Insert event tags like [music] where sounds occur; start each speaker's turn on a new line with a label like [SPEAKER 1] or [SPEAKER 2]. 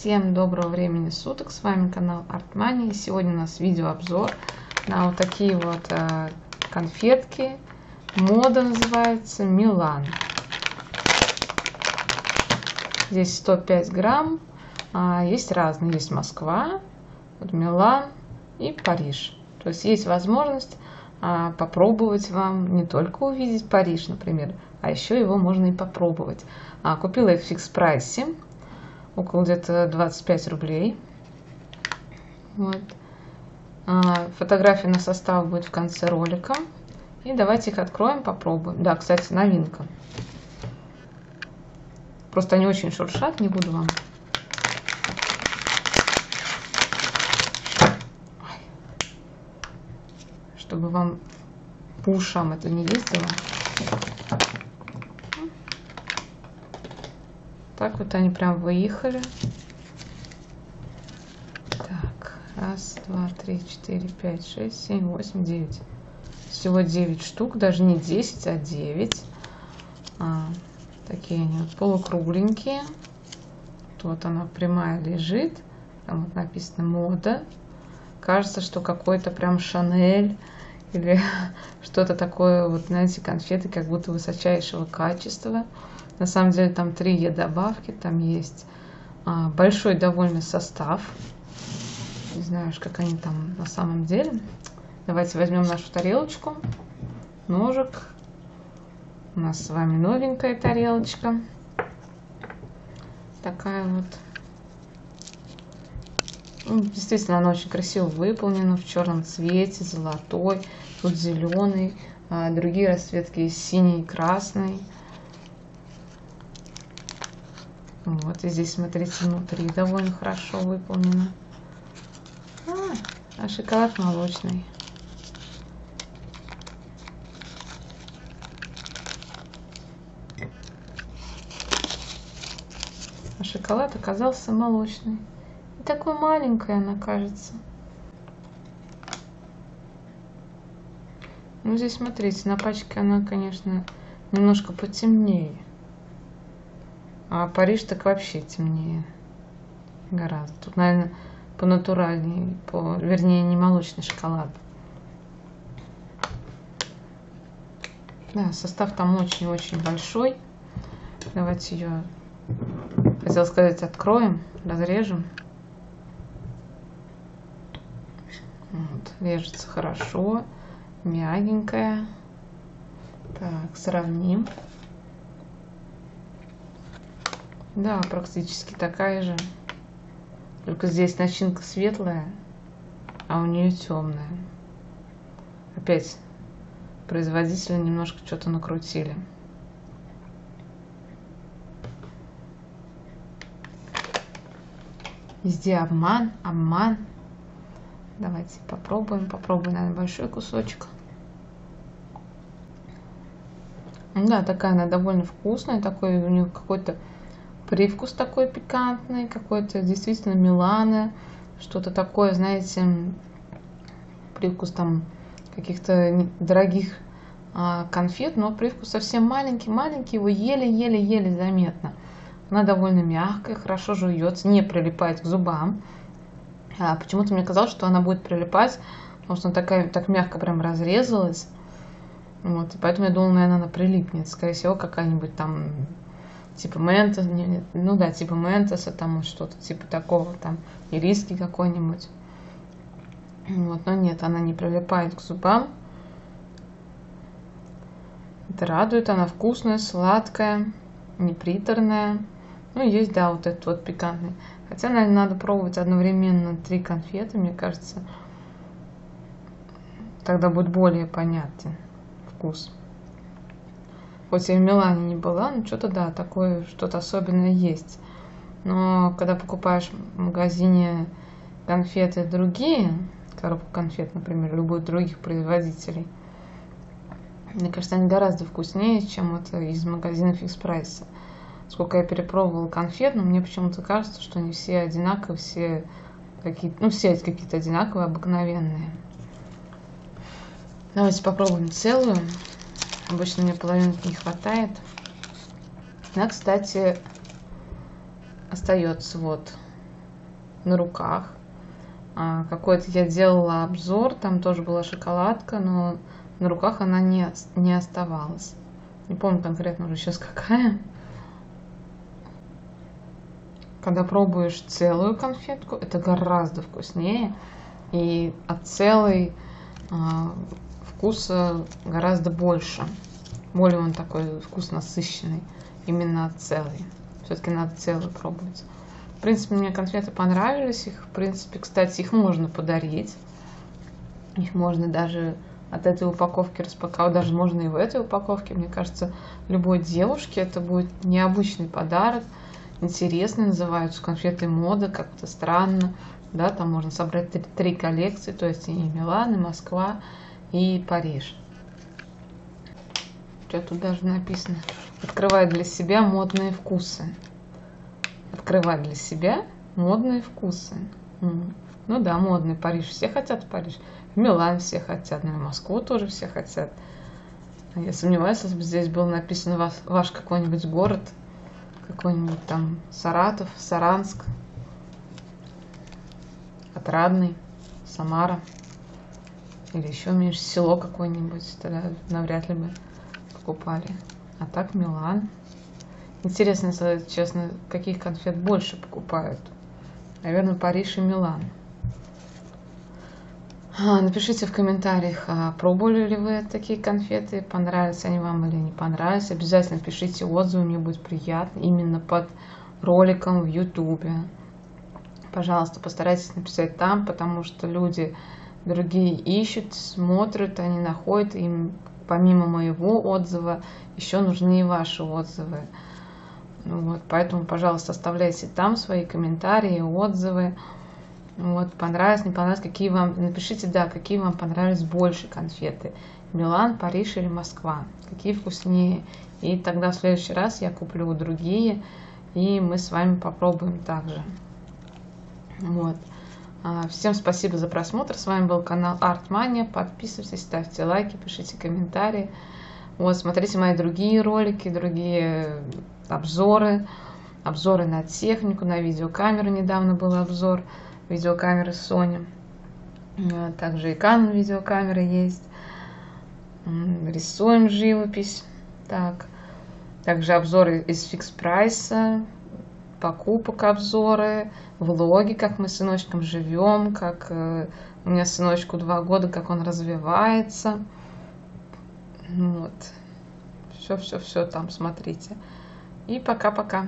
[SPEAKER 1] Всем доброго времени суток, с вами канал. И сегодня у нас видеообзор на вот такие вот э, конфетки. Мода называется Милан. Здесь 105 грамм. А, есть разные, есть Москва, вот Милан и Париж. То есть есть возможность а, попробовать вам не только увидеть Париж, например, а еще его можно и попробовать. А, купила их в фикс прайсе около где-то 25 рублей. Вот. А, фотография на состав будет в конце ролика. И давайте их откроем, попробуем. Да, кстати, новинка. Просто они очень шуршат, не буду вам. Чтобы вам по ушам это не ездило. Так вот они прям выехали. Так, раз, два, три, четыре, пять, шесть, семь, восемь, девять. Всего 9 штук, даже не 10, а 9. А, такие они вот полукругленькие. Вот она прямая лежит. Там вот написано мода. Кажется, что какой-то прям Шанель или [laughs] что-то такое, вот знаете, конфеты как будто высочайшего качества. На самом деле там три Е-добавки, там есть а, большой довольно состав. Не знаю, как они там на самом деле. Давайте возьмем нашу тарелочку, ножик. У нас с вами новенькая тарелочка. Такая вот. Ну, действительно, она очень красиво выполнена в черном цвете, золотой, тут зеленый, а другие расцветки синий и красный. Вот, и здесь, смотрите, внутри довольно хорошо выполнено. А, а шоколад молочный. А шоколад оказался молочный. Такой маленькая она кажется. Ну, здесь, смотрите, на пачке она, конечно, немножко потемнее. А Париж так вообще темнее гораздо. Тут, наверное, по натуральней, по, вернее, не молочный шоколад. Да, состав там очень-очень большой. Давайте ее, хотел сказать, откроем, разрежем. Вот, режется хорошо, мягенькая. Так, сравним. Да, практически такая же. Только здесь начинка светлая, а у нее темная. Опять производители немножко что-то накрутили. Везде обман, обман. Давайте попробуем, попробуем, наверное, большой кусочек. Да, такая она довольно вкусная, такой у нее какой-то привкус такой пикантный, какой-то действительно Милана, что-то такое, знаете, привкус там каких-то дорогих а, конфет, но привкус совсем маленький-маленький, его еле-еле-еле заметно. Она довольно мягкая, хорошо жуется, не прилипает к зубам. А, Почему-то мне казалось, что она будет прилипать, потому что она такая, так мягко прям разрезалась. Вот, и поэтому я думала, наверное, она прилипнет. Скорее всего, какая-нибудь там типа ментос, ну да, типа ментоса, там что-то типа такого, там, ириски какой-нибудь. Вот, но нет, она не прилипает к зубам. Это радует, она вкусная, сладкая, неприторная. Ну, есть, да, вот этот вот пикантный. Хотя, наверное, надо пробовать одновременно три конфеты, мне кажется. Тогда будет более понятен вкус. Хоть я в Милане не была, но что-то да, такое что-то особенное есть. Но когда покупаешь в магазине конфеты другие, коробку конфет, например, любых других производителей, мне кажется, они гораздо вкуснее, чем вот из магазина фикс прайса. Сколько я перепробовала конфет, но мне почему-то кажется, что они все одинаковые, все какие-то, ну, все какие-то одинаковые, обыкновенные. Давайте попробуем целую. Обычно мне половинки не хватает. Она, кстати, остается вот на руках. А, какой-то я делала обзор, там тоже была шоколадка, но на руках она не, не оставалась. Не помню конкретно уже сейчас [laughs] какая. Когда пробуешь целую конфетку, это гораздо вкуснее. И от целой э, вкуса гораздо больше. Более он такой вкус насыщенный. Именно от целой. Все-таки надо целую пробовать. В принципе, мне конфеты понравились. Их, в принципе, кстати, их можно подарить. Их можно даже от этой упаковки распаковать. Даже можно и в этой упаковке. Мне кажется, любой девушке это будет необычный подарок. Интересный, называются конфеты мода, как-то странно. Да, там можно собрать три, три коллекции, то есть и Милан, и Москва, и Париж. Что тут даже написано? Открывай для себя модные вкусы открывать для себя модные вкусы. Ну да, модный Париж. Все хотят Париж. В Милан все хотят. Ну, в Москву тоже все хотят. Я сомневаюсь, если бы здесь был написан ваш, ваш какой-нибудь город, какой-нибудь там Саратов, Саранск, Отрадный, Самара или еще меньше село какое-нибудь, тогда навряд ли бы покупали. А так Милан, Интересно, честно, каких конфет больше покупают. Наверное, Париж и Милан. А, напишите в комментариях, а пробовали ли вы такие конфеты, понравились они вам или не понравились. Обязательно пишите отзывы, мне будет приятно именно под роликом в ютубе. Пожалуйста, постарайтесь написать там, потому что люди другие ищут, смотрят, они находят, им помимо моего отзыва еще нужны и ваши отзывы. Вот, поэтому, пожалуйста, оставляйте там свои комментарии, отзывы. Вот, понравилось, не понравилось, какие вам, напишите, да, какие вам понравились больше конфеты. Милан, Париж или Москва. Какие вкуснее. И тогда в следующий раз я куплю другие, и мы с вами попробуем также. Вот. А, всем спасибо за просмотр. С вами был канал Артмания. Подписывайтесь, ставьте лайки, пишите комментарии. Вот, смотрите мои другие ролики, другие обзоры, обзоры на технику, на видеокамеру. Недавно был обзор видеокамеры Sony. Э, также и Canon видеокамеры есть. Рисуем живопись. Так. Также обзоры из фикс прайса, покупок обзоры, влоги, как мы с сыночком живем, как э, у меня сыночку два года, как он развивается. Вот. Все-все-все там смотрите. И пока-пока.